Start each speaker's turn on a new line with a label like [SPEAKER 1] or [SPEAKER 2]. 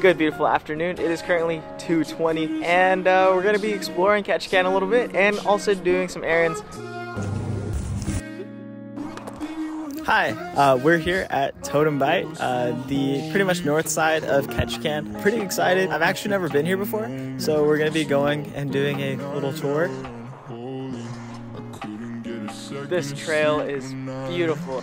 [SPEAKER 1] Good, beautiful afternoon. It is currently 2:20, and uh, we're gonna be exploring Ketchikan a little bit, and also doing some errands. Hi, uh, we're here at Totem Bight, uh, the pretty much north side of Ketchikan. Pretty excited. I've actually never been here before, so we're gonna be going and doing a little tour. This trail is beautiful.